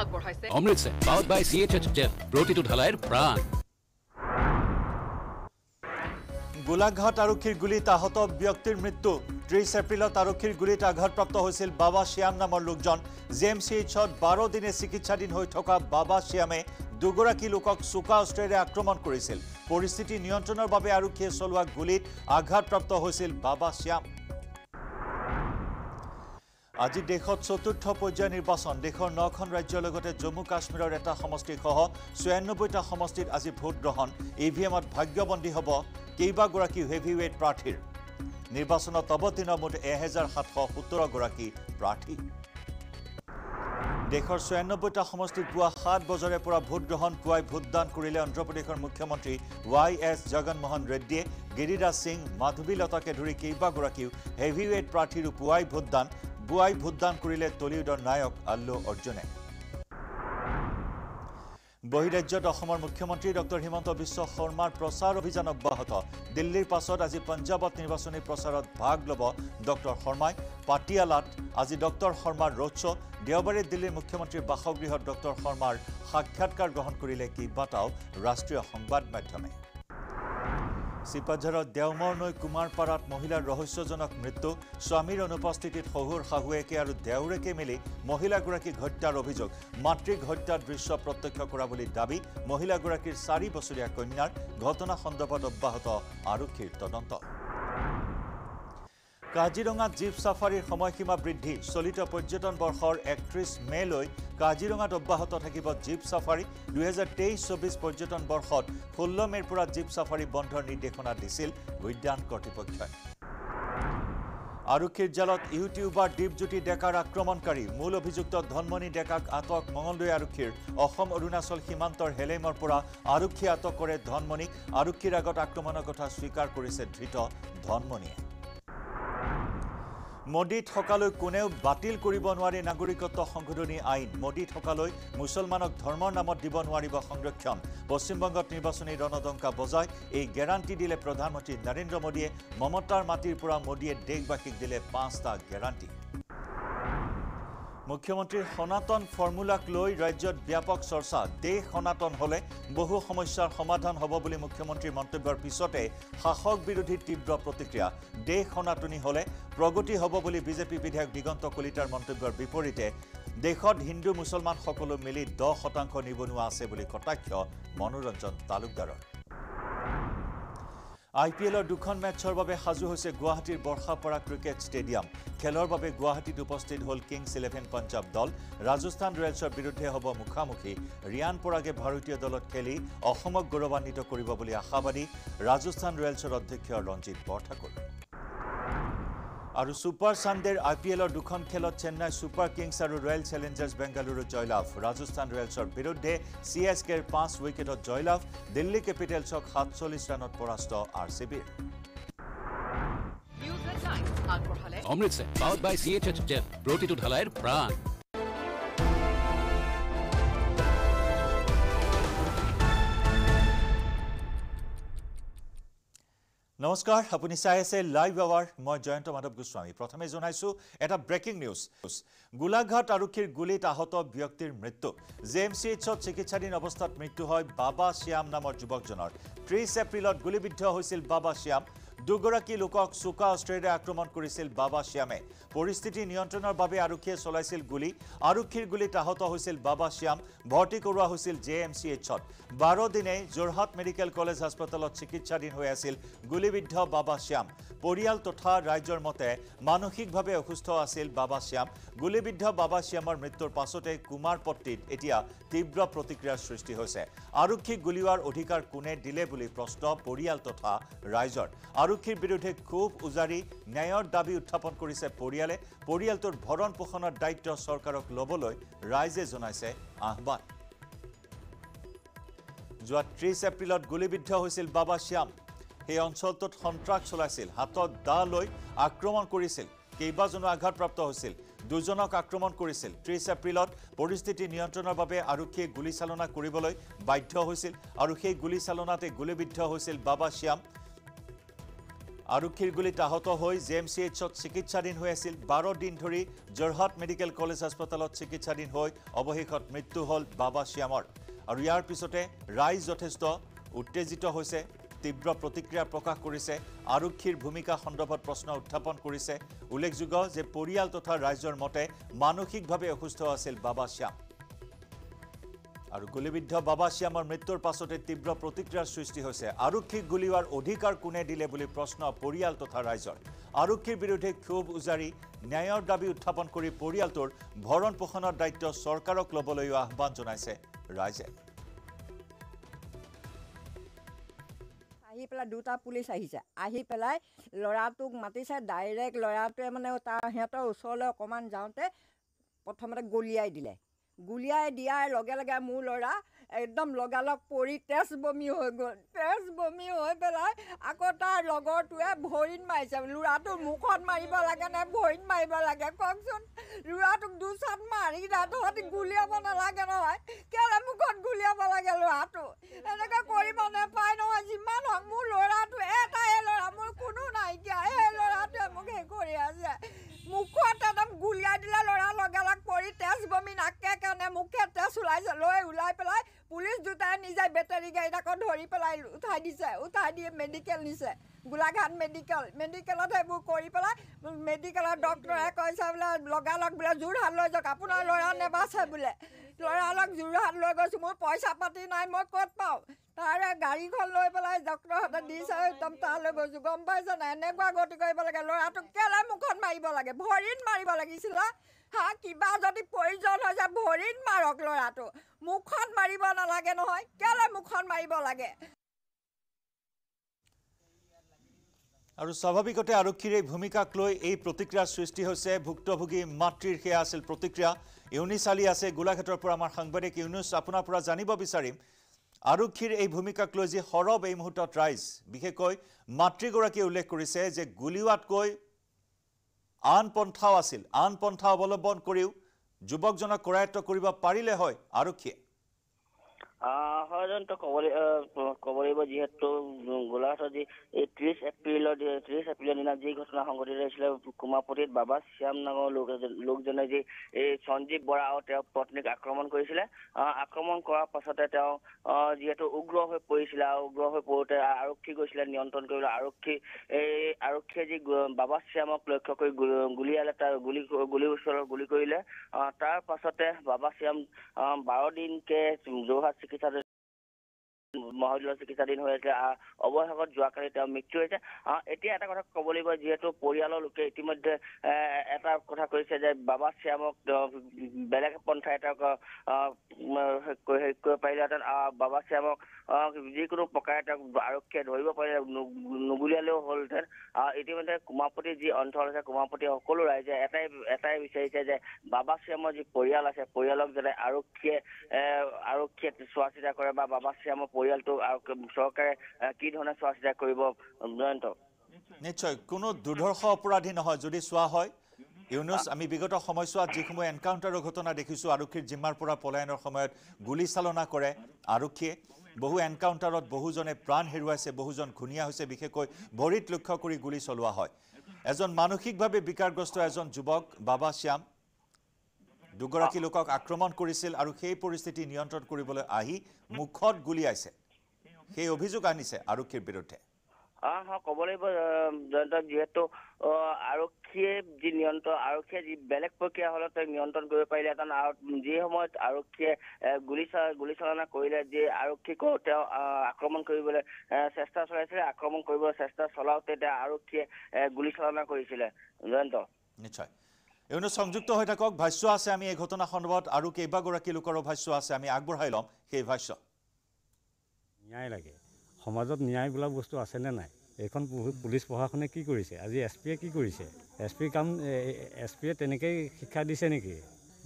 আগবঢ়াইছে। Amritsar powered by C H H Z প্ৰতিটো ঢালাইৰ প্ৰাণ। গোলাঘাট আৰক্ষীৰ গুলীত আহত ব্যক্তিৰ মৃত্যু। ত্ৰিছ এপ্ৰিলত আৰক্ষীৰ গুলীত আঘাতপ্ৰাপ্ত হৈছিল বাবা শ্যাম নামৰ লোকজন। জি এম চি এইচত বাৰ দিনে চিকিৎসাধীন হৈ থকা বাবা শ্যামে দুগৰাকী লোকক চোকা অস্ত্ৰেৰে আক্ৰমণ কৰিছিল। পৰিস্থিতি নিয়ন্ত্ৰণৰ বাবে আৰক্ষীয়ে চলোৱা গুলীত আঘাতপ্ৰাপ্ত হৈছিল বাবা শ্যাম। আজি দেশত চতুৰ্থ পৰ্যায়ৰ নিৰ্বাচন। দেশৰ নখন লগতে জম্মু কাশ্মীৰৰ এটা সমষ্টিসহ ছয়ানব্বৈটা সমষ্টিত আজি ভোটগ্ৰহণ ই ভি এমত ভাগ্যবন্দী হ'ব কেইবাগৰাকী হেভিৱেইট প্ৰাৰ্থীৰ। নিৰ্বাচনত অৱতীৰ্ণ মুঠ এহেজাৰ সাতশ সোতৰগৰাকী প্ৰাৰ্থী। দেশৰ ছয়ানব্বৈটা সমষ্টিত পুৱা সাত বজাৰে পৰা ভোটগ্ৰহণ পুৱাই ভোটদান কৰিলে অন্ধ্ৰপ্ৰদেশৰ মুখ্যমন্ত্ৰী ৱাই এছ জগনমোহন ৰেড্ডীয়ে গিৰিৰাজ সিং মাধৱীলতাকে ধৰি কেইবাগৰাকীও হেভিৱেইট প্ৰাৰ্থীৰো পুৱাই ভোটদান। পুৱাই ভোটদান কৰিলে টলিউডৰ নায়ক আল্লু অৰ্জুনে। বহিৰাজ্যত অসমৰ মুখ্যমন্ত্ৰী ডক্টৰ হিমন্ত বিশ্ব শৰ্মাৰ প্ৰচাৰ অভিযান অব্যাহত। দিল্লীৰ পাছত আজি পঞ্জাৱত নিৰ্বাচনী প্ৰচাৰত ভাগ ল'ব ডক্টৰ শৰ্মাই। পাটিয়ালাত আজি ডক্টৰ শৰ্মাৰ ৰোড শ্ব' দেওবাৰে দিল্লীৰ মুখ্যমন্ত্ৰীৰ বাসগৃহত ডক্টৰ শৰ্মাৰ সাক্ষাৎকাৰ গ্ৰহণ কৰিলে কেইবাটাও ৰাষ্ট্ৰীয় সংবাদ মাধ্যমে। চিপাঝাৰত দেওমৰ নৈ কুমাৰপাৰাত মহিলাৰ ৰহস্যজনক মৃত্যু স্বামীৰ অনুপস্থিতিত শহুৰ শাহুৱেকে আৰু দেউৰেকে মিলি মহিলাগৰাকীক হত্যাৰ অভিযোগ মাতৃক হত্যাৰ দৃশ্য প্ৰত্যক্ষ কৰা বুলি দাবী মহিলাগৰাকীৰ চাৰি বছৰীয়া কন্যাৰ ঘটনা সন্দৰ্ভত অব্যাহত আৰক্ষীৰ তদন্ত। কাজিৰঙাত জীপ ছাফাৰীৰ সময়সীমা বৃদ্ধি। চলিত পৰ্যটন বৰ্ষৰ একত্ৰিছ মে'লৈ কাজিৰঙাত অব্যাহত থাকিব জীপ ছাফাৰী দুহেজাৰ তেইছ চৌবিছ পৰ্যটন বৰ্ষত ষোল্ল মে'ৰ পৰা জীপ ছাফাৰী বন্ধৰ নিৰ্দেশনা দিছিল উদ্যান কৰ্তৃপক্ষই। আৰক্ষীৰ জালত ইউটিউবাৰ দীপজ্যোতি ডেকাৰ আক্ৰমণকাৰী। মূল অভিযুক্ত ধনমণি ডেকাক আটক। মঙলদৈ আৰক্ষীৰ অসম অৰুণাচল সীমান্তৰ হেলেমৰ পৰা আৰক্ষীয়ে আটক কৰে ধনমণিক। আৰক্ষীৰ আগত আক্ৰমণৰ কথা স্বীকাৰ কৰিছে ধৃত ধনমণিয়ে। মোদী থকালৈ কোনেও বাতিল কৰিব নোৱাৰি নাগৰিকত্ব সংশোধনী আইন। মোদী থকালৈ মুছলমানক ধৰ্মৰ নামত দিব নোৱাৰিব সংৰক্ষণ। পশ্চিমবংগত নিৰ্বাচনী ৰণদংকা বজাই এই গেৰাণ্টি দিলে প্ৰধানমন্ত্ৰী নৰেন্দ্ৰ মোদীয়ে মমতাৰ মাটিৰ পৰা মোদীয়ে দেশবাসীক দিলে পাঁচটা গেৰাণ্টি। মুখ্যমন্ত্ৰীৰ সনাতন ফৰ্মুলাক লৈ ৰাজ্যত ব্যাপক চৰ্চা। দেশ সনাতন হলে বহু সমস্যাৰ সমাধান হ'ব বুলি মুখ্যমন্ত্ৰীৰ মন্তব্যৰ পিছতে শাসক বিৰোধী তীব্ৰ প্ৰতিক্ৰিয়া। দেশ সনাতনী হলে প্ৰগতি হ'ব বুলি বিজেপি বিধায়ক দিগন্ত কলিতাৰ মন্তব্যৰ বিপৰীতে দেশত হিন্দু মুছলমান সকলো মিলি দহ শতাংশ নিবনুৱা আছে বুলি কটাক্ষ মনোৰঞ্জন তালুকদাৰৰ। আই পি এলৰ দুখন মেটছৰ বাবে সাজু হৈছে গুৱাহাটীৰ বৰ্ষাপাৰা ক্ৰিকেট ষ্টেডিয়াম। খেলৰ বাবে গুৱাহাটীত উপস্থিত হ'ল কিংছ ইলেভেন পঞ্জাৱ দল। ৰাজস্থান ৰয়েলছৰ বিৰুদ্ধে হ'ব মুখামুখি। ৰিয়ান পৰাগে ভাৰতীয় দলত খেলি অসমক গৌৰৱান্বিত কৰিব বুলি আশাবাদী ৰাজস্থান ৰয়েলছৰ অধ্যক্ষ ৰঞ্জিত বৰঠাকুৰ। আৰু ছুপাৰ ছানডেৰ আই পি এলৰ দুখন খেলত চেন্নাই ছুপাৰ কিংছ আৰু ৰয়েল চেলেঞ্জাৰ্ছ বেংগালুৰু জয়লাভ। ৰাজস্থান ৰয়েলছৰ বিৰুদ্ধে চি এছ কেৰ পাঁচ উইকেটত জয়লাভ। দিল্লী কেপিটেলছক সাতচল্লিছ ৰানত পৰাস্ত আৰ চি বিৰ Amritsar powered by C H H Z প্ৰতিটো ঢালাইৰ প্ৰাণ। নমস্কাৰ আপুনি চাই আছে লাইভ আৱাৰ মই জয়ন্ত মাধৱ গোস্বামী। প্ৰথমে জনাইছো এটা ব্ৰেকিং নিউজ গোলাঘাট আৰক্ষীৰ গুলীত আহত ব্যক্তিৰ মৃত্যু। জে এম চি এইচত চিকিৎসাধীন অৱস্থাত মৃত্যু হয় বাবা শ্যাম নামৰ যুৱকজনৰ। ত্ৰিছ এপ্ৰিলত গুলীবিদ্ধ হৈছিল বাবা শ্যাম। দুগৰাকী লোকক চোকা অস্ত্ৰেৰে আক্ৰমণ কৰিছিল বাবা শ্যামে। পৰিস্থিতি নিয়ন্ত্ৰণৰ বাবে আৰক্ষীয়ে চলাইছিল গুলী। আৰক্ষীৰ গুলীত আহত হৈছিল বাবা শ্যাম ভৰ্তি কৰোৱা হৈছিল জে এম চি এইচত। বাৰ দিনে যোৰহাট মেডিকেল কলেজ হাস্পতালত চিকিৎসাধীন হৈ আছিল গুলীবিদ্ধ বাবা শ্যাম। পৰিয়াল তথা ৰাইজৰ মতে মানসিকভাৱে অসুস্থ আছিল বাবা শ্যাম। গুলীবিদ্ধ বাবা শ্যামৰ মৃত্যুৰ পাছতে কুমাৰপট্টিত এতিয়া তীব্ৰ প্ৰতিক্ৰিয়াৰ সৃষ্টি হৈছে। আৰক্ষীক গুলীওৱাৰ অধিকাৰ কোনে দিলে বুলি প্ৰশ্ন পৰিয়াল তথা ৰাইজৰ। আৰক্ষীৰ বিৰুদ্ধে ক্ষোভ উজাৰি ন্যায়ৰ দাবী উত্থাপন কৰিছে পৰিয়ালে। পৰিয়ালটোৰ ভৰণ পোষণৰ দায়িত্ব চৰকাৰক ল'বলৈ ৰাইজে জনাইছে আহ্বান। যোৱা ত্ৰিছ এপ্ৰিলত গুলীবিদ্ধ হৈছিল বাবা শ্যাম। সেই অঞ্চলটোত সন্ত্ৰাস চলাইছিল হাতত দা লৈ আক্ৰমণ কৰিছিল কেইবাজনো আঘাতপ্ৰাপ্ত হৈছিল দুজনক আক্ৰমণ কৰিছিল। ত্ৰিছ এপ্ৰিলত পৰিস্থিতি নিয়ন্ত্ৰণৰ বাবে আৰক্ষীয়ে গুলীচালনা কৰিবলৈ বাধ্য হৈছিল আৰু সেই গুলীচালনাতে গুলীবিদ্ধ হৈছিল বাবা শ্যাম। আৰক্ষীৰ গুলীত আহত হৈ জে এম চি এইচত চিকিৎসাধীন হৈ আছিল। বাৰ দিন ধৰি যোৰহাট মেডিকেল কলেজ হাস্পতালত চিকিৎসাধীন হৈ অৱশেষত মৃত্যু হ'ল বাবা শ্যামৰ। আৰু ইয়াৰ পিছতে ৰাইজ যথেষ্ট উত্তেজিত হৈছে তীব্ৰ প্ৰতিক্ৰিয়া প্ৰকাশ কৰিছে আৰক্ষীৰ ভূমিকা সন্দৰ্ভত প্ৰশ্ন উত্থাপন কৰিছে। উল্লেখযোগ্য যে পৰিয়াল তথা ৰাইজৰ মতে মানসিকভাৱে অসুস্থ আছিল বাবা শ্যাম। আৰু গুলীবিদ্ধ বাবা শ্যামৰ মৃত্যুৰ পাছতে তীব্ৰ প্ৰতিক্ৰিয়াৰ সৃষ্টি হৈছে। আৰক্ষীক গুলীওৱাৰ অধিকাৰ কোনে দিলে বুলি প্ৰশ্ন পৰিয়াল তথা ৰাইজৰ। আৰক্ষীৰ বিৰুদ্ধে ক্ষোভ উজাৰি ন্যায়ৰ দাবী উত্থাপন কৰি পৰিয়ালটোৰ ভৰণ পোষণৰ দায়িত্ব চৰকাৰক ল'বলৈও আহ্বান জনাইছে ৰাইজে। আহি পেলাই দুটা পুলিচ আহিছে। আহি পেলাই ল'ৰাটোক মাতিছে ডাইৰেক্ট ল'ৰাটোৱে মানে তাৰ সিহঁতৰ ওচৰলৈ অকণমান যাওঁতে প্ৰথমতে গলিয়াই দিলে। গুলিয়াই দিয়াৰ লগে লগে মোৰ ল'ৰা একদম লগালগ পৰি তেজ বমি হৈ গ'ল। তেজ বমি হৈ পেলাই আকৌ তাৰ লগৰটোৱে ভৰিত মাৰিছে। ল'ৰাটোৰ মুখত মাৰিব লাগে নে ভৰিত মাৰিব লাগে কওকচোন। ল'ৰাটোক দুচাট মাৰি তহঁতি গুলিয়াব নালাগে নহয়। কেলৈ মুখত গুলিয়াব লাগে ল'ৰাটো? এনেকৈ কৰিব নাপায় নহয়। যিমান হওক মোৰ ল'ৰাটো এটাই ল'ৰা মোৰ কোনো নাইকিয়া। এই ল'ৰাটোৱে মোক সেই কৰি আছে। মুখত একদম গুলিয়াই দিলে ল'ৰা লগালগ পৰি তেজ বমি নাকে কাৰণে মুখে তেজ ওলাইছে লৈ ওলাই পেলাই পুলিচ দুটাই নিজে বেটেৰী গাড়ীত আকৌ ধৰি পেলাই উঠাই দিছে উঠাই দি মেডিকেল নিছে গোলাঘাট মেডিকেল মেডিকেলত সেইবোৰ কৰি পেলাই মেডিকেলৰ ডক্তৰে কৈছে বোলে লগালগ বোলে যোৰহাট লৈ যাওক আপোনাৰ ল'ৰা নেবাচে বোলে। ল'ৰালক যোৰহাট লৈ গৈছোঁ মোৰ পইচা পাতি নাই মই ক'ত পাওঁ? তাৰে গাড়ীখন লৈ পেলাই ডক্তৰহঁতে দিছে একদম তালৈ গৈছোঁ গম পাইছে নাই? এনেকুৱা গতি কৰিব লাগে ল'ৰাটোক কেলৈ মুখত মাৰিব লাগে? ভৰিত মাৰিব লাগিছিলে হা? কিবা যদি প্ৰয়োজন হৈছে ভৰিত মাৰক ল'ৰাটো। মুখত মাৰিব নালাগে নহয় কেলৈ মুখত মাৰিব লাগে? আৰু স্বাভাৱিকতে আৰক্ষীৰ এই ভূমিকাক লৈ এই প্ৰতিক্ৰিয়াৰ সৃষ্টি হৈছে ভুক্তভোগী মাতৃৰ সেয়া আছিল প্ৰতিক্ৰিয়া। ইউনিছ আলী আছে গোলাঘাটৰ পৰা আমাৰ সাংবাদিক ইউনুছ আপোনাৰ পৰা জানিব বিচাৰিম আৰক্ষীৰ এই ভূমিকাক লৈ যি সৰব এই মুহূৰ্তত ৰাইজ বিশেষকৈ মাতৃগৰাকীয়ে উল্লেখ কৰিছে যে গুলীওৱাতকৈ আন পন্থাও আছিল। আন পন্থা অৱলম্বন কৰিও যুৱকজনক কৰায়ত্ব কৰিব পাৰিলে হয় আৰক্ষীয়ে। হয় ক'ব ক'ব লাগিব যিহেতু গোলাঘাটত যি এই ত্ৰিশ এপ্ৰিলৰ ত্ৰিশ এপ্ৰিলৰ দিনা যি ঘটনা সংঘটিত হৈছিলে কুমাৰপতিত বাবা শ্যাম নামৰ লোক লোকজনে যি এই সঞ্জীৱ বৰা আৰু তেওঁৰ পত্নীক আক্ৰমণ কৰিছিলে। আক্ৰমণ কৰাৰ পাছতে তেওঁ যিহেতু উগ্ৰ হৈ পৰিছিলে আৰু উগ্ৰ হৈ পৰোতে আৰক্ষী গৈছিলে নিয়ন্ত্ৰণ কৰিবলৈ আৰক্ষী এই আৰক্ষীয়ে যি বাবা শ্যামক লক্ষ্য কৰি গুলীয়ালে তাৰ গুলী গুলী ওচৰত গুলী কৰিলে। তাৰ পাছতে বাবা শ্যাম বাৰ দিনকে যোৰহাট চিকিৎসাধীন মহাবিদ্যালয় চিকিৎসাধীন হৈ আছে অৱশেষত যোৱাকালি তেওঁৰ মৃত্যু হৈছে। এতিয়া এটা কথা ক'ব লাগিব যিহেতু পৰিয়ালৰ লোকে ইতিমধ্যে এটা কথা কৈছে যে বাবা শ্যামক তেওঁ বেলেগ পন্থাই তেওঁক হেৰি কৰি হেৰি কৰিব পাৰিলেহেঁতেন বাবা শ্যামক যিকোনো প্ৰকাৰে তেওঁক আৰক্ষীয়ে ধৰিব পাৰিলে নু- নুগুলিয়ালেও হ'লহেঁতেন। ইতিমধ্যে কুমাৰপতি যি অঞ্চল আছে কুমাৰপতি সকলো ৰাইজে এটাই এটাই বিচাৰিছে যে বাবা শ্যামৰ যি পৰিয়াল আছে পৰিয়ালক যাতে আৰক্ষীয়ে আৰক্ষীয়ে চোৱা চিতা কৰে বা বাবা শ্যামৰ পৰিয়ালটো চৰকাৰে কি ধৰণে চোৱা চিতা কৰিব জয়ন্ত নিশ্চয় কোনো দুৰ্ধৰ্ষ অপৰাধী নহয় যদি চোৱা হয়। ইউনুছ আমি বিগত সময়ছোৱাত যিসমূহ এনকাউণ্টাৰৰ ঘটনা দেখিছোঁ আৰক্ষীৰ জিম্মাৰ পৰা পলায়নৰ সময়ত গুলীচালনা কৰে আৰক্ষীয়ে। বহু এনকাউণ্টাৰত বহুজনে প্ৰাণ হেৰুৱাইছে বহুজন ঘূণীয়া হৈছে বিশেষকৈ ভৰিত লক্ষ্য কৰি গুলী চলোৱা হয়। এজন মানসিকভাৱে বিকাৰগ্ৰস্ত এজন যুৱক বাবা শ্যাম দুগৰাকী লোকক আক্ৰমণ কৰিছিল আৰু সেই পৰিস্থিতি নিয়ন্ত্ৰণ কৰিবলৈ আহি মুখত গুলীয়াইছে সেই অভিযোগ আনিছে আৰক্ষীৰ বিৰুদ্ধে। ক'ব লাগিব জয়ন্ত যিহেতু আৰক্ষীয়ে যি নিয়ন্ত্ৰণ আৰক্ষীয়ে যি বেলেগ প্ৰক্ৰিয়া হ'লত নিয়ন্ত্ৰণ কৰিব পাৰিলেহেঁতেন আৰু যি সময়ত আৰক্ষীয়ে গুলী চা- গুলীচালনা কৰিলে যি আৰক্ষীকো তেওঁ আক্ৰমণ কৰিবলৈ চেষ্টা চলাইছিলে আক্ৰমণ কৰিবলৈ চেষ্টা চলাওঁতে তেওঁ আৰক্ষীয়ে এ, গুলীচালনা কৰিছিলে। জয়ন্ত? নিশ্চয়। ইউনুছ সংযুক্ত হৈ থাকক ভাষ্য আছে আমি এই ঘটনা সন্দৰ্ভত আৰু কেইবাগৰাকী লোকৰো ভাষ্য আছে আমি আগবঢ়াই ল'ম সেই ভাষ্য। ন্যায় লাগে। সমাজত ন্যায় বোলা বস্তু আছেনে নাই? এইখন পুলিচ প্ৰশাসনে কি কৰিছে? আজি এছ পিয়ে কি কৰিছে? এছ পিৰ কাম এছ পিয়ে তেনেকেই শিক্ষা দিছে নেকি?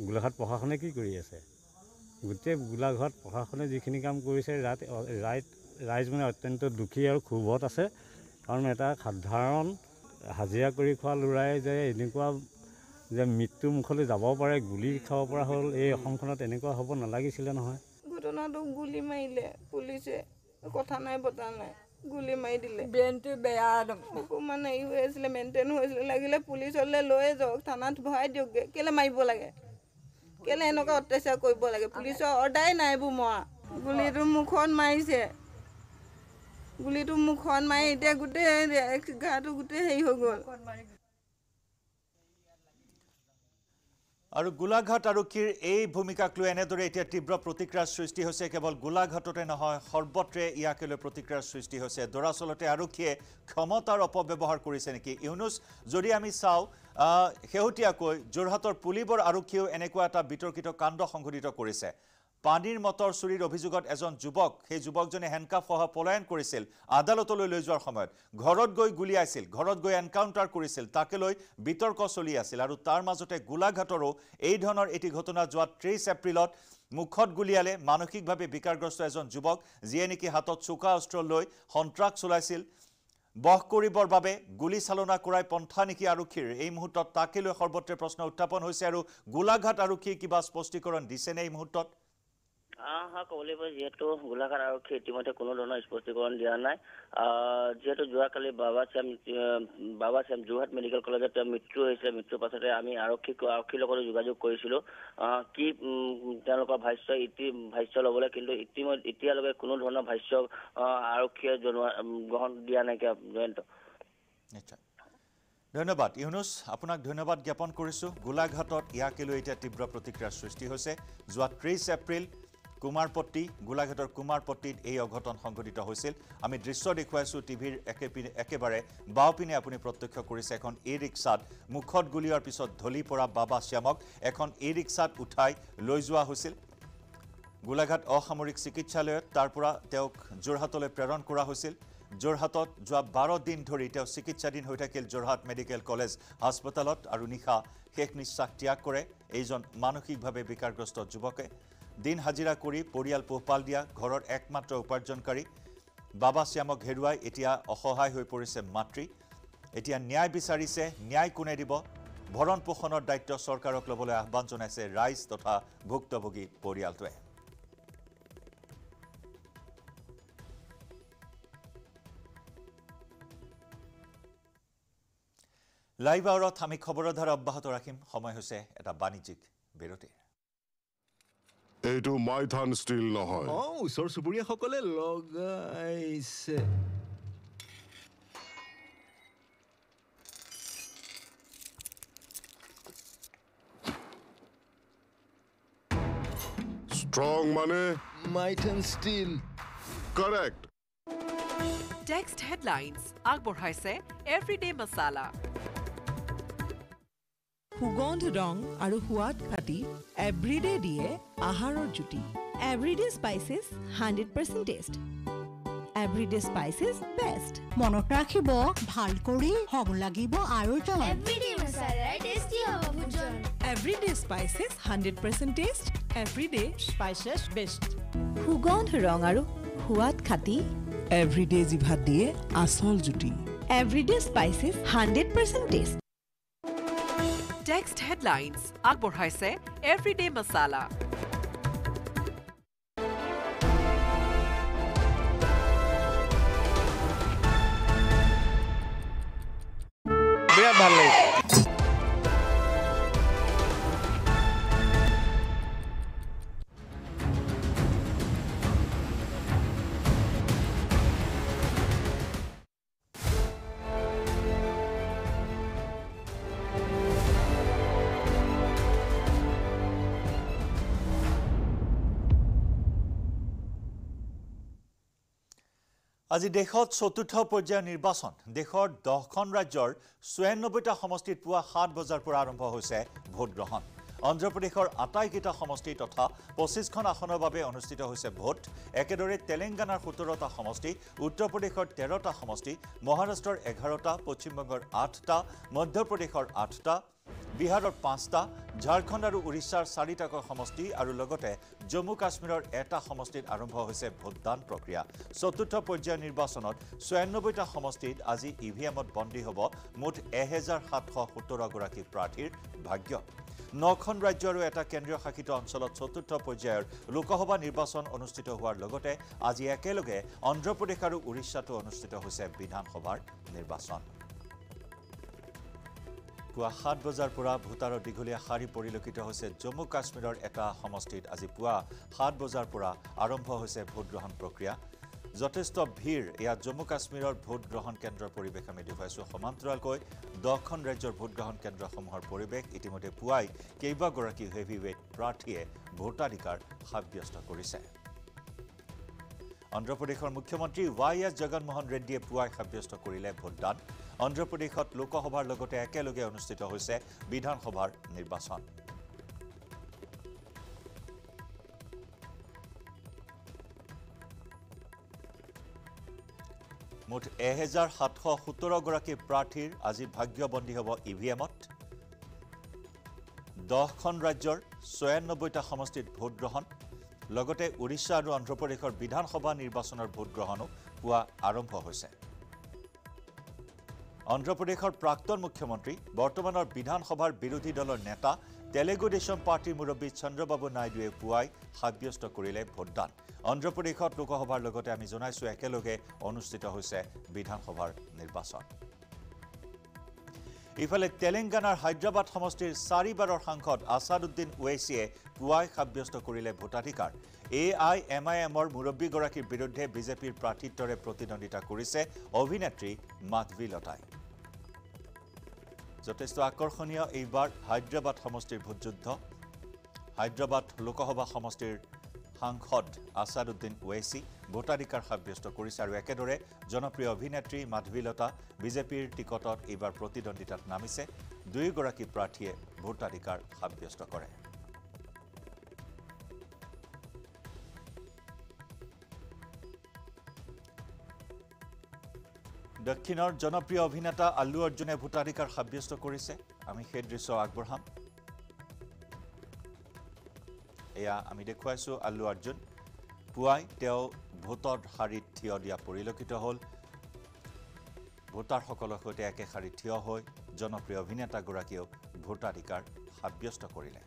গোলাঘাট প্ৰশাসনে কি কৰি আছে? গোটেই গোলাঘাট প্ৰশাসনে যিখিনি কাম কৰিছে ৰাত ৰাইজ ৰাইজ মানে অত্যন্ত দুখী আৰু ক্ষোভত আছে। কাৰণ এটা সাধাৰণ হাজিৰা কৰি খোৱা ল'ৰাই যে এনেকুৱা যে মৃত্যু মুখলৈ যাব পাৰে গুলি খাব পৰা হ'ল এই অসমখনত এনেকুৱা হ'ব নালাগিছিলে নহয়। ঘটনাটো গুলি মাৰিলে পুলিচে কথা নাই বতা নাই গুলি মাৰি দিলে। ব্ৰেইনটো বেয়া অকণমান হেৰি হৈ আছিলে মেইনটেইন হৈ আছিলে লাগিলে পুলিচলৈ লৈয়ে যাওক থানাত ভৰাই দিয়কগৈ। কেলৈ মাৰিব লাগে? কেলৈ এনেকুৱা অত্যাচাৰ কৰিব লাগে? পুলিচৰ অৰ্ডাৰে নাই এইবোৰ মৰা। গুলিটো মুখত মাৰিছে। গুলিটো মুখত মাৰি এতিয়া গোটেই গাটো গোটেই হেৰি হৈ গ'ল। আৰু গোলাঘাট আৰক্ষীৰ এই ভূমিকাক লৈ এনেদৰে এতিয়া তীব্ৰ প্ৰতিক্ৰিয়াৰ সৃষ্টি হৈছে। কেৱল গোলাঘাটতে নহয় সৰ্বত্ৰে ইয়াকে লৈ প্ৰতিক্ৰিয়াৰ সৃষ্টি হৈছে। দৰাচলতে আৰক্ষীয়ে ক্ষমতাৰ অপব্যৱহাৰ কৰিছে নেকি? ইউনুছ যদি আমি চাওঁ শেহতীয়াকৈ যোৰহাটৰ পুলিবৰ আৰক্ষীয়েও এনেকুৱা এটা বিতৰ্কিত কাণ্ড সংঘটিত কৰিছে। পানীৰ মটৰ চুৰিৰ অভিযোগত এজন যুৱক সেই যুৱকজনে হেণ্ডকাফসহ পলায়ন কৰিছিল আদালতলৈ লৈ যোৱাৰ সময়ত। ঘৰত গৈ গুলিয়াইছিল ঘৰত গৈ এনকাউণ্টাৰ কৰিছিল তাকে লৈ বিতৰ্ক চলি আছিল আৰু তাৰ মাজতে গোলাঘাটৰো এই ধৰণৰ এটি ঘটনা যোৱা ত্ৰিছ এপ্ৰিলত মুখত গুলিয়ালে মানসিকভাৱে বিকাৰগ্ৰস্ত এজন যুৱক যিয়ে নেকি হাতত চোকা অস্ত্ৰ লৈ সন্ত্ৰাস চলাইছিল বস কৰিবৰ বাবে গুলী চালনা কৰাই পন্থা নেকি আৰক্ষীৰ এই মুহূৰ্তত তাকে লৈ সৰ্বত্ৰে প্ৰশ্ন উত্থাপন হৈছে আৰু গোলাঘাট আৰক্ষীয়ে কিবা স্পষ্টীকৰণ দিছেনে এই মুহূৰ্তত? আহ, হয় ক'ব লাগিব যিহেতু গোলাঘাট আৰক্ষী ইতিমধ্যে কোনো ধৰণৰ স্পষ্টীকৰণ দিয়া নাই। যিহেতু যোৱাকালি বাবা শ্যাম বাবা শ্যাম যোৰহাট মেডিকেল কলেজত তেওঁৰ মৃত্যু হৈছিলে মৃত্যুৰ পাছতে আমি আৰক্ষীক আৰক্ষীৰ লগতো যোগাযোগ কৰিছিলোঁ। কি তেওঁলোকৰ ভাষ্য ইতি ভাষ্য ল'বলৈ কিন্তু ইতিমধ্যে এতিয়ালৈকে কোনো ধৰণৰ ভাষ্য আৰক্ষীয়ে জনোৱা গ্ৰহণ দিয়া নাইকিয়া জয়ন্ত। ধন্যবাদ। ইউনুছ আপোনাক ধন্যবাদ জ্ঞাপন কৰিছোঁ। গোলাঘাটত ইয়াকে লৈ এতিয়া তীব্ৰ প্ৰতিক্ৰিয়াৰ সৃষ্টি হৈছে। যোৱা ত্ৰিছ এপ্ৰিল কুমাৰপট্টি গোলাঘাটৰ কুমাৰপট্টিত এই অঘটন সংঘটিত হৈছিল। আমি দৃশ্য দেখুৱাইছোঁ টিভিৰ একেপিনে একেবাৰে বাওঁপিনে আপুনি প্ৰত্যক্ষ কৰিছে। এখন ই ৰিক্সাত মুখত গুলিওৱাৰ পিছত ঢলি পৰা বাবা শ্যামক এখন ই ৰিক্সাত উঠাই লৈ যোৱা হৈছিল। গোলাঘাট অসামৰিক চিকিৎসালয়ত তাৰ পৰা তেওঁক যোৰহাটলৈ প্ৰেৰণ কৰা হৈছিল। যোৰহাটত যোৱা বাৰ দিন ধৰি তেওঁ চিকিৎসাধীন হৈ থাকিল। যোৰহাট মেডিকেল কলেজ হাস্পতালত আৰু নিশা শেষ নিশ্বাস ত্যাগ কৰে। এইজন মানসিকভাৱে বিকাৰগ্ৰস্ত যুৱকে। দিন হাজিৰা কৰি পৰিয়াল পোহপাল দিয়া ঘৰৰ একমাত্ৰ উপাৰ্জনকাৰী বাবা শ্যামক হেৰুৱাই এতিয়া অসহায় হৈ পৰিছে মাতৃ। এতিয়া ন্যায় বিচাৰিছে ন্যায় কোনে দিব? ভৰণ পোষণৰ দায়িত্ব চৰকাৰক ল'বলৈ আহ্বান জনাইছে ৰাইজ তথা ভুক্তভোগী পৰিয়ালটোৱে। লাইভ আৱাৰত আমি খবৰৰ ধাৰা অব্যাহত ৰাখিম। সময় হৈছে এটা বাণিজ্যিক বিৰতিৰ। এইটো মাইথান ষ্টীল নহয়। অ ওচৰ চুবুৰীয়াসকলে লগাইছে। ষ্ট্ৰং মানে Maithan steel. Correct text headlines আগবঢ়াইছে এভৰিডে মছালা সুগন্ধ ৰং আৰু সোৱাদ কাটি এভৰিডে দিয়ে আহাৰৰ জুতি। Everyday spices hundred percent taste everyday spices best মনত ৰাখিব ভাল কৰি হ'ব লাগিব আৰু everyday spices hundred percent taste everyday spices best সুগন্ধ ৰং আৰু সোৱাদ খাটি। এভৰিডে জিভাত দিয়ে আচল জুতি। Everyday spices hundred percent taste text headlines আগবঢ়াইছে এভৰিডে মছালা বিৰাট ভাল লাগিছে আজি দেশত চতুৰ্থ পৰ্যায়ৰ নিৰ্বাচন। দেশৰ দহখন ৰাজ্যৰ ছয়ানব্বৈটা সমষ্টিত পুৱা সাত বজাৰ পৰা আৰম্ভ হৈছে ভোটগ্ৰহণ অন্ধ্ৰপ্ৰদেশৰ আটাইকেইটা সমষ্টি তথা পঁচিছখন আসনৰ বাবে অনুষ্ঠিত হৈছে ভোট। একেদৰে তেলেংগানাৰ সোতৰটা সমষ্টি উত্তৰ প্ৰদেশৰ তেৰটা সমষ্টি মহাৰাষ্ট্ৰৰ এঘাৰটা পশ্চিমবংগৰ আঠটা মধ্যপ্ৰদেশৰ আঠটা বিহাৰৰ পাঁচটা ঝাৰখণ্ড আৰু উৰিষ্যাৰ চাৰিটাকৈ সমষ্টি আৰু লগতে জম্মু কাশ্মীৰৰ এটা সমষ্টিত আৰম্ভ হৈছে ভোটদান প্ৰক্ৰিয়া। চতুৰ্থ পৰ্যায়ৰ নিৰ্বাচনত ছয়ানব্বৈটা সমষ্টিত আজি ই ভি এমত বন্দী হ'ব মুঠ এহেজাৰ সাতশ সোতৰগৰাকী প্ৰাৰ্থীৰ ভাগ্য। নখন ৰাজ্য আৰু এটা কেন্দ্ৰীয় শাসিত অঞ্চলত চতুৰ্থ পৰ্যায়ৰ লোকসভা নিৰ্বাচন অনুষ্ঠিত হোৱাৰ লগতে আজি একেলগে অন্ধ্ৰপ্ৰদেশ আৰু উৰিষ্যাতো অনুষ্ঠিত হৈছে বিধানসভাৰ নিৰ্বাচন। পুৱা সাত বজাৰ পৰা ভোটাৰৰ দীঘলীয়া শাৰী পৰিলক্ষিত হৈছে জম্মু কাশ্মীৰৰ এটা সমষ্টিত আজি পুৱা সাত বজাৰ পৰা আৰম্ভ হৈছে ভোটগ্ৰহণ প্ৰক্ৰিয়া। যথেষ্ট ভিৰ এয়া জম্মু কাশ্মীৰৰ ভোটগ্ৰহণ কেন্দ্ৰৰ পৰিৱেশ আমি দেখুৱাইছোঁ। সমান্তৰালকৈ দহখন ৰাজ্যৰ ভোটগ্ৰহণ কেন্দ্ৰসমূহৰ পৰিৱেশ ইতিমধ্যে পুৱাই কেইবাগৰাকী হেভিৱেইট প্ৰাৰ্থীয়ে ভোটাধিকাৰ সাব্যস্ত কৰিছে। অন্ধ্ৰপ্ৰদেশৰ মুখ্যমন্ত্ৰী ৱাই এছ জগনমোহন ৰেড্ডীয়ে পুৱাই সাব্যস্ত কৰিলে ভোটদান। অন্ধ্ৰপ্ৰদেশত লোকসভাৰ লগতে একেলগে অনুষ্ঠিত হৈছে বিধানসভাৰ নিৰ্বাচন। মুঠ এহেজাৰ সাতশ সোতৰগৰাকী প্ৰাৰ্থীৰ আজি ভাগ্যবন্দী হ'ব ই ভি এমত। দহখন ৰাজ্যৰ ছয়ান্নব্বৈটা সমষ্টিত ভোটগ্ৰহণ। লগতে উৰিষ্যা আৰু অন্ধ্ৰপ্ৰদেশৰ বিধানসভা নিৰ্বাচনৰ ভোটগ্ৰহণো পুৱা আৰম্ভ হৈছে। অন্ধ্ৰপ্ৰদেশৰ প্ৰাক্তন মুখ্যমন্ত্ৰী বৰ্তমানৰ বিধানসভাৰ বিৰোধী দলৰ নেতা তেলেগু দেশম পাৰ্টীৰ মুৰব্বী চন্দ্ৰবাবু নাইডুৱে পুৱাই সাব্যস্ত কৰিলে ভোটদান। অন্ধ্ৰপ্ৰদেশত লোকসভাৰ লগতে আমি জনাইছোঁ একেলগে অনুষ্ঠিত হৈছে বিধানসভাৰ নিৰ্বাচন। ইফালে তেলেংগানাৰ হায়দৰাবাদ সমষ্টিৰ চাৰিবাৰৰ সাংসদ আছাদুদ্দিন ওৱেছিয়ে পুৱাই সাব্যস্ত কৰিলে ভোটাধিকাৰ। এ আই এম আই এমৰ মুৰব্বীগৰাকীৰ বিৰুদ্ধে বিজেপিৰ প্ৰাৰ্থিত্বৰে প্ৰতিদ্বন্দ্বিতা কৰিছে অভিনেত্ৰী মাধৱী লতাই। যথেষ্ট আকৰ্ষণীয় এইবাৰ হায়দৰাবাদ সমষ্টিৰ ভোটযুদ্ধ। হায়দৰাবাদ লোকসভা সমষ্টিৰ সাংসদ আছাদুদ্দিন ওৱেচি ভোটাধিকাৰ সাব্যস্ত কৰিছে আৰু একেদৰে জনপ্ৰিয় অভিনেত্ৰী মাধৱীলতা বিজেপিৰ টিকটত এইবাৰ প্ৰতিদ্বন্দ্বিতাত নামিছে। দুয়োগৰাকী প্ৰাৰ্থীয়ে ভোটাধিকাৰ সাব্যস্ত কৰে। দক্ষিণৰ জনপ্ৰিয় অভিনেতা আল্লু অৰ্জুনে ভোটাধিকাৰ সাব্যস্ত কৰিছে। আমি সেই দৃশ্য আগবঢ়াম। এয়া আমি দেখুৱাইছোঁ। আল্লু অৰ্জুন পুৱাই তেওঁ ভোটৰ শাৰীত থিয় দিয়া পৰিলক্ষিত হ'ল। ভোটাৰসকলৰ সৈতে একে শাৰীত থিয় হৈ জনপ্ৰিয় অভিনেতাগৰাকীয়েও ভোটাধিকাৰ সাব্যস্ত কৰিলে।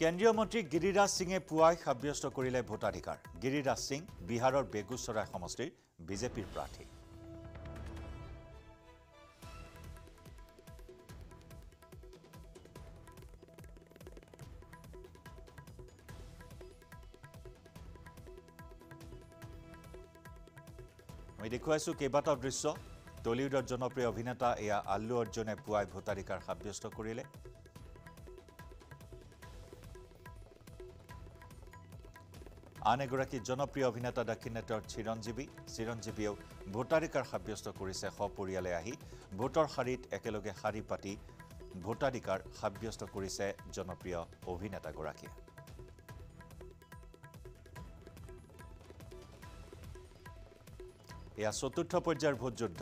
কেন্দ্ৰীয় মন্ত্ৰী গিৰিৰাজ সিঙে পুৱাই সাব্যস্ত কৰিলে ভোটাধিকাৰ। গিৰিৰাজ সিং বিহাৰৰ বেগুচৰাই সমষ্টিৰ বিজেপিৰ প্ৰাৰ্থী। আমি দেখুৱাইছোঁ কেইবাটাও দৃশ্য। টলিউডৰ জনপ্ৰিয় অভিনেতা এয়া আল্লু অৰ্জুনে পুৱাই ভোটাধিকাৰ সাব্যস্ত কৰিলে। আন এগৰাকী জনপ্ৰিয় অভিনেতা দক্ষিণেতৰ চিৰঞ্জীৱী চিৰঞ্জীৱীয়েও ভোটাধিকাৰ সাব্যস্ত কৰিছে সপৰিয়ালে আহি ভোটৰ শাৰীত একেলগে শাৰী পাতি ভোটাধিকাৰ সাব্যস্ত কৰিছে জনপ্ৰিয় অভিনেতাগৰাকীয়ে। এয়া চতুৰ্থ পৰ্যায়ৰ ভোটযুদ্ধ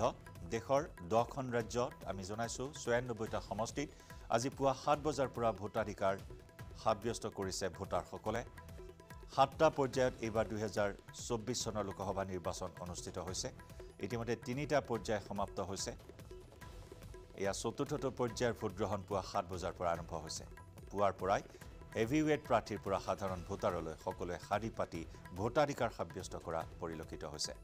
দেশৰ দহখন ৰাজ্যত আমি জনাইছোঁ ছয়ান্নব্বৈটা সমষ্টিত। আজি পুৱা সাত বজাৰ পৰা ভোটাধিকাৰ সাব্যস্ত কৰিছে ভোটাৰসকলে। সাতটা পৰ্যায়ত এইবাৰ দুহেজাৰ চৌব্বিছ চনৰ লোকসভা নিৰ্বাচন অনুষ্ঠিত হৈছে। ইতিমধ্যে তিনিটা পৰ্যায় সমাপ্ত হৈছে। এয়া চতুৰ্থটো পৰ্যায়ৰ ভোটগ্ৰহণ পুৱা সাত বজাৰ পৰা আৰম্ভ হৈছে। পুৱাৰ পৰাই হেভিৱেট প্ৰাৰ্থীৰ পৰা সাধাৰণ ভোটাৰলৈ সকলোৱে শাৰী পাতি ভোটাধিকাৰ সাব্যস্ত কৰা পৰিলক্ষিত হৈছে।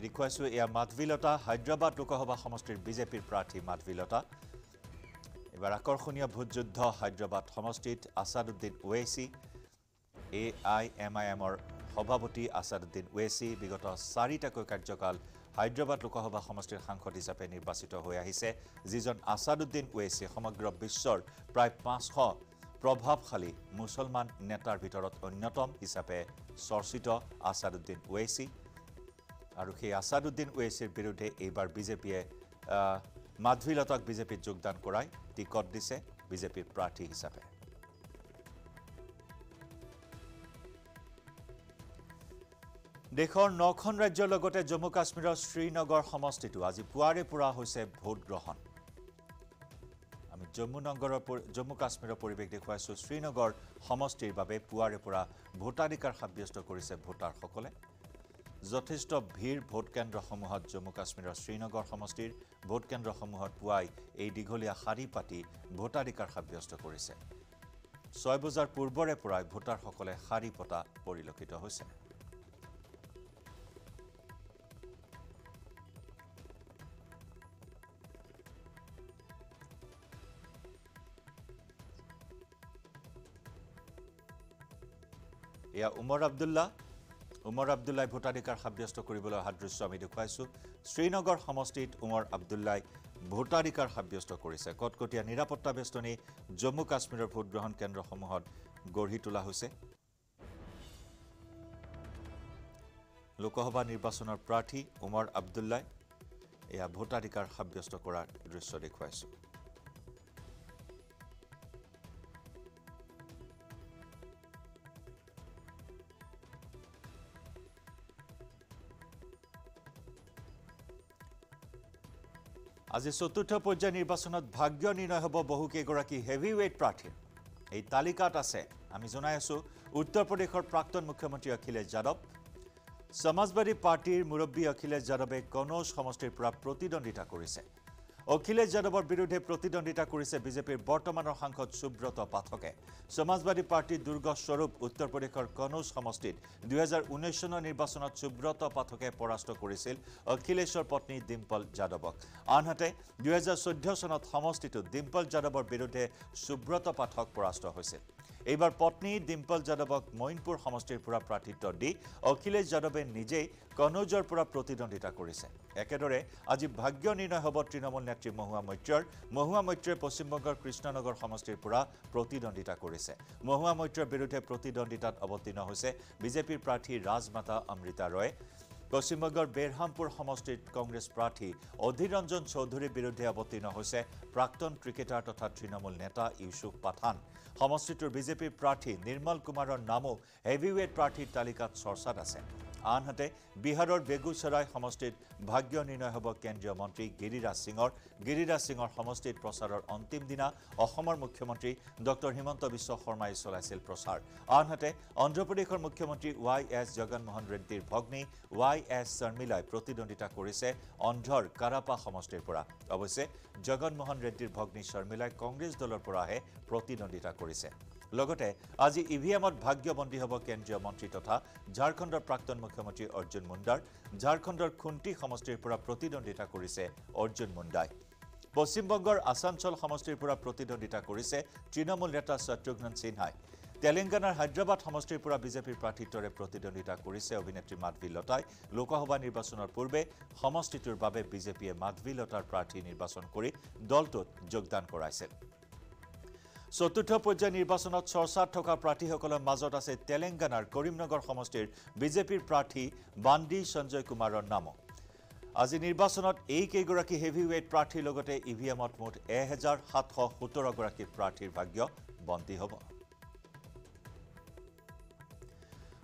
আমি দেখুৱাইছোঁ এয়া মাধৱীলতা হায়দৰাবাদ লোকসভা সমষ্টিৰ বিজেপিৰ প্ৰাৰ্থী মাধৱীলতা এইবাৰ আকৰ্ষণীয় ভোটযুদ্ধ হায়দৰাবাদ সমষ্টিত Asaduddin Owaisi A I M I এমৰ সভাপতি আছাদুদ্দিন ওৱেচি বিগত চাৰিটাকৈ কাৰ্যকাল হায়দৰাবাদ লোকসভা সমষ্টিৰ সাংসদ হিচাপে নিৰ্বাচিত হৈ আহিছে যিজন আছাদুদ্দিন ওৱেচি সমগ্ৰ বিশ্বৰ প্ৰায় পাঁচশ প্ৰভাৱশালী মুছলমান নেতাৰ ভিতৰত অন্যতম হিচাপে চৰ্চিত আছাদুদ্দিন ওৱেচি আৰু সেই আছাদুদ্দিন ওৱেচিৰ বিৰুদ্ধে এইবাৰ বিজেপিয়ে মাধৱীলতাক বিজেপিত যোগদান কৰাই টিকট দিছে বিজেপিৰ প্ৰাৰ্থী হিচাপে। দেশৰ নখন ৰাজ্যৰ লগতে জম্মু কাশ্মীৰৰ শ্ৰীনগৰ সমষ্টিতো আজি পুৱাৰে পৰা হৈছে ভোটগ্ৰহণ আমি জম্মুনগৰৰ পৰি- জম্মু কাশ্মীৰৰ পৰিৱেশ দেখুৱাইছোঁ। শ্ৰীনগৰ সমষ্টিৰ বাবে পুৱাৰে পৰা ভোটাধিকাৰ সাব্যস্ত কৰিছে ভোটাৰসকলে। যথেষ্ট ভিৰ ভোটকেন্দ্ৰসমূহত জম্মু কাশ্মীৰৰ শ্ৰীনগৰ সমষ্টিৰ ভোটকেন্দ্ৰসমূহত পুৱাই এই দীঘলীয়া শাৰী পাতি ভোটাধিকাৰ সাব্যস্ত কৰিছে। ছয় বজাৰ পূৰ্বৰে পৰাই ভোটাৰসকলে শাৰী পতা পৰিলক্ষিত হৈছে। এয়া উমৰ আবদুল্লা উমৰ আবদুল্লাই ভোটাধিকাৰ সাব্যস্ত কৰিবলৈ অহা দৃশ্য আমি দেখুৱাইছোঁ। শ্ৰীনগৰ সমষ্টিত উমৰ আবদুল্লাই ভোটাধিকাৰ সাব্যস্ত কৰিছে। কটকটীয়া নিৰাপত্তা বেষ্টনী জম্মু কাশ্মীৰৰ ভোটগ্ৰহণ কেন্দ্ৰসমূহত গঢ়ি তোলা হৈছে। লোকসভা নিৰ্বাচনৰ প্ৰাৰ্থী উমৰ আবদুল্লাই এয়া ভোটাধিকাৰ সাব্যস্ত কৰাৰ দৃশ্য দেখুৱাইছোঁ। আজি চতুৰ্থ পৰ্যায়ৰ নিৰ্বাচনত ভাগ্য নিৰ্ণয় হ'ব বহুকেইগৰাকী হেভিৱেইট প্ৰাৰ্থীৰ এই তালিকাত আছে আমি জনাই আছোঁ উত্তৰ প্ৰদেশৰ প্ৰাক্তন মুখ্যমন্ত্ৰী অখিলেশ যাদৱ সমাজবাদী পাৰ্টীৰ মুৰব্বী অখিলেশ যাদৱে কনৌজ সমষ্টিৰ পৰা প্ৰতিদ্বন্দ্বিতা কৰিছে। অখিলেশ যাদৱৰ বিৰুদ্ধে প্ৰতিদ্বন্দ্বিতা কৰিছে বিজেপিৰ বৰ্তমানৰ সাংসদ সুব্ৰত পাঠকে। সমাজবাদী পাৰ্টীৰ দুৰ্গ স্বৰূপ উত্তৰ প্ৰদেশৰ কনৌজ সমষ্টিত দুহেজাৰ ঊনৈছ চনৰ নিৰ্বাচনত সুব্ৰত পাঠকে পৰাস্ত কৰিছিল অখিলেশৰ পত্নী ডিম্পল যাদৱক। আনহাতে দুহেজাৰ চৈধ্য চনত সমষ্টিটোত ডিম্পল যাদৱৰ বিৰুদ্ধে সুব্ৰত পাঠক পৰাস্ত হৈছিল। এইবাৰ পত্নী ডিম্পল যাদৱক মইনপুৰ সমষ্টিৰ পৰা প্ৰাৰ্থিত্ব দি অখিলেশ যাদৱে নিজেই কনৌজৰ পৰা প্ৰতিদ্বন্দ্বিতা কৰিছে। একেদৰে আজি ভাগ্য নিৰ্ণয় হ'ব তৃণমূল নেত্ৰী মহুৱা মৈত্ৰৰ। মহুৱা মৈত্ৰই পশ্চিমবংগৰ কৃষ্ণনগৰ সমষ্টিৰ পৰা প্ৰতিদ্বন্দ্বিতা কৰিছে। মহুৱা মৈত্ৰৰ বিৰুদ্ধে প্ৰতিদ্বন্দ্বিতাত অৱতীৰ্ণ হৈছে বিজেপিৰ প্ৰাৰ্থী ৰাজমাতা অমৃতা ৰয়। পশ্চিমবংগৰ বেৰহামপুৰ সমষ্টিত কংগ্ৰেছ প্ৰাৰ্থী অধীৰ ৰঞ্জন চৌধুৰীৰ বিৰুদ্ধে অৱতীৰ্ণ হৈছে প্ৰাক্তন ক্ৰিকেটাৰ তথা তৃণমূল নেতা ইউছুফ পাঠান। সমষ্টিটোৰ বিজেপিৰ প্ৰাৰ্থী নিৰ্মল কুমাৰৰ নামো হেভিৱেট প্ৰাৰ্থীৰ তালিকাত চৰ্চাত আছে। আনহাতে বিহাৰৰ বেগুচৰাই সমষ্টিত ভাগ্য নিৰ্ণয় হ'ব কেন্দ্ৰীয় মন্ত্ৰী গিৰিৰাজ সিঙৰ। গিৰিৰাজ সিঙৰ সমষ্টিত প্ৰচাৰৰ অন্তিম দিনা অসমৰ মুখ্যমন্ত্ৰী ডক্টৰ হিমন্ত বিশ্ব শৰ্মাই চলাইছিল প্ৰচাৰ। আনহাতে অন্ধ্ৰপ্ৰদেশৰ মুখ্যমন্ত্ৰী ৱাই এছ জগনমোহন ৰেড্ডীৰ ভগ্নী ৱাই এছ শৰ্মিলাই প্ৰতিদ্বন্দ্বিতা কৰিছে অন্ধ্ৰৰ কাৰাপা সমষ্টিৰ পৰা। অৱশ্যে জগনমোহন ৰেড্ডীৰ ভগ্নী শৰ্মিলাই কংগ্ৰেছ দলৰ পৰাহে প্ৰতিদ্বন্দ্বিতা কৰিছে। লগতে আজি ই ভি এমত ভাগ্যবন্দী হ'ব কেন্দ্ৰীয় মন্ত্ৰী তথা ঝাৰখণ্ডৰ প্ৰাক্তন মুখ্যমন্ত্ৰী অৰ্জুন মুণ্ডাৰ। ঝাৰখণ্ডৰ খুণ্টি সমষ্টিৰ পৰা প্ৰতিদ্বন্দ্বিতা কৰিছে অৰ্জুন মুণ্ডাই। পশ্চিমবংগৰ আছানচল সমষ্টিৰ পৰা প্ৰতিদ্বন্দ্বিতা কৰিছে তৃণমূল নেতা শত্ৰুঘ্ন সিনহাই। তেলেংগানাৰ হায়দৰাবাদ সমষ্টিৰ পৰা বিজেপিৰ প্ৰাৰ্থিত্বৰে প্ৰতিদ্বন্দ্বিতা কৰিছে অভিনেত্ৰী মাধৱী লতাই। লোকসভা নিৰ্বাচনৰ পূৰ্বে সমষ্টিটোৰ বাবে বিজেপিয়ে মাধৱী লতাৰ প্ৰাৰ্থী নিৰ্বাচন কৰি দলটোত যোগদান কৰাইছিল। চতুৰ্থ পৰ্যায়ৰ নিৰ্বাচনত চৰ্চাত থকা প্ৰাৰ্থীসকলৰ মাজত আছে তেলেংগানাৰ কৰিমনগৰ সমষ্টিৰ বিজেপিৰ প্ৰাৰ্থী বান্দি সঞ্জয় কুমাৰৰ নামো আজি নিৰ্বাচনত এই কেইগৰাকী হেভিৱেইট প্ৰাৰ্থীৰ লগতে ই ভি এমত মুঠ এহেজাৰ সাতশ সোতৰগৰাকী প্ৰাৰ্থীৰ ভাগ্য বন্দী হ'ব।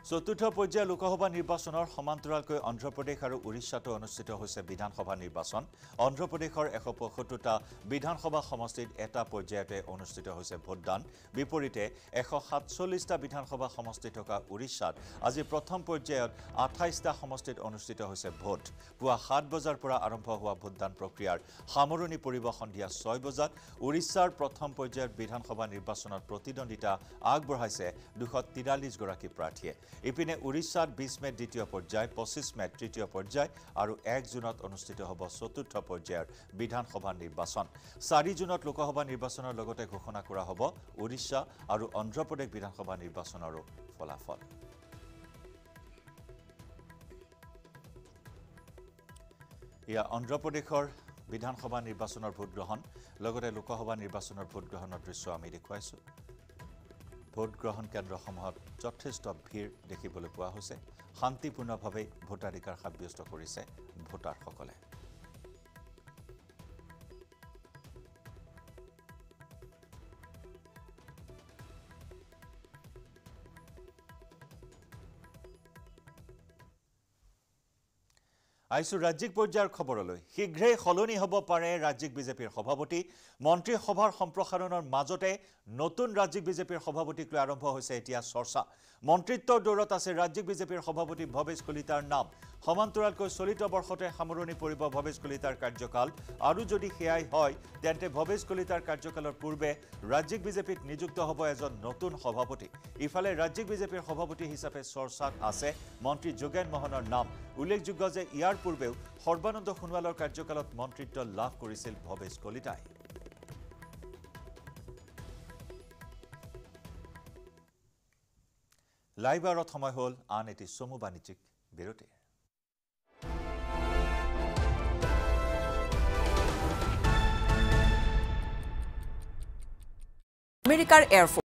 চতুৰ্থ পৰ্যায়ৰ লোকসভা নিৰ্বাচনৰ সমান্তৰালকৈ অন্ধ্ৰপ্ৰদেশ আৰু উৰিষ্যাতো অনুষ্ঠিত হৈছে বিধানসভা নিৰ্বাচন। অন্ধ্ৰপ্ৰদেশৰ এশ পঁয়সত্তৰটা বিধানসভা সমষ্টিত এটা পৰ্যায়তে অনুষ্ঠিত হৈছে ভোটদান। বিপৰীতে এশ সাতচল্লিছটা বিধানসভা সমষ্টি থকা উৰিষ্যাত আজি প্ৰথম পৰ্যায়ত আঠাইছটা সমষ্টিত অনুষ্ঠিত হৈছে ভোট। পুৱা সাত বজাৰ পৰা আৰম্ভ হোৱা ভোটদান প্ৰক্ৰিয়াৰ সামৰণি পৰিব সন্ধিয়া ছয় বজাত। উৰিষ্যাৰ প্ৰথম পৰ্যায়ত বিধানসভা নিৰ্বাচনত প্ৰতিদ্বন্দ্বিতা আগবঢ়াইছে দুশ তিৰাল্লিছগৰাকী প্ৰাৰ্থীয়ে। ইপিনে উৰিষ্যাত বিছ মেত দ্বিতীয় পৰ্যায় পঁচিছ মেত তৃতীয় পৰ্যায় আৰু এক জুনত অনুষ্ঠিত হ'ব চতুৰ্থ পৰ্যায়ৰ বিধানসভা নিৰ্বাচন। চাৰি জুনত লোকসভা নিৰ্বাচনৰ লগতে ঘোষণা কৰা হ'ব উৰিষ্যা আৰু অন্ধ্ৰপ্ৰদেশ বিধানসভা নিৰ্বাচনৰো ফলাফল। এয়া অন্ধ্ৰপ্ৰদেশৰ বিধানসভা নিৰ্বাচনৰ ভোটগ্ৰহণ লগতে লোকসভা নিৰ্বাচনৰ ভোটগ্ৰহণৰ দৃশ্য আমি দেখুৱাইছোঁ। ভোটগ্ৰহণ কেন্দ্ৰসমূহত যথেষ্ট ভিৰ দেখিবলৈ পোৱা হৈছে। শান্তিপূৰ্ণভাৱে ভোটাধিকাৰ সাব্যস্ত কৰিছে ভোটাৰসকলে। আহিছোঁ ৰাজ্যিক পৰ্যায়ৰ খবৰলৈ। শীঘ্ৰেই সলনি হ'ব পাৰে ৰাজ্যিক বিজেপিৰ সভাপতি। মন্ত্ৰীসভাৰ সম্প্ৰসাৰণৰ মাজতে নতুন ৰাজ্যিক বিজেপিৰ সভাপতিক লৈ আৰম্ভ হৈছে এতিয়া চৰ্চা। মন্ত্ৰিত্বৰ দৌৰত আছে ৰাজ্যিক বিজেপিৰ সভাপতি ভৱেশ কলিতাৰ নাম। সমান্তৰালকৈ চলিত বৰ্ষতে সামৰণি পৰিব ভৱেশ কলিতাৰ কাৰ্যকাল। আৰু যদি সেয়াই হয় তেন্তে ভৱেশ কলিতাৰ কাৰ্যকালৰ পূৰ্বে ৰাজ্যিক বিজেপিত নিযুক্ত হ'ব এজন নতুন সভাপতি। ইফালে ৰাজ্যিক বিজেপিৰ সভাপতি হিচাপে চৰ্চাত আছে মন্ত্ৰী যোগেন মোহনৰ নাম। উল্লেখযোগ্য যে ইয়াৰ পূৰ্বেও সৰ্বানন্দ সোণোৱালৰ কাৰ্যকালত মন্ত্ৰিত্ব লাভ কৰিছিল ভৱেশ কলিতাই। লাইভ আৰত সময় হ'ল আন এটি চমু বাণিজ্যিক বিৰতিৰ। আমেৰিকাৰ এয়াৰফৰ্চ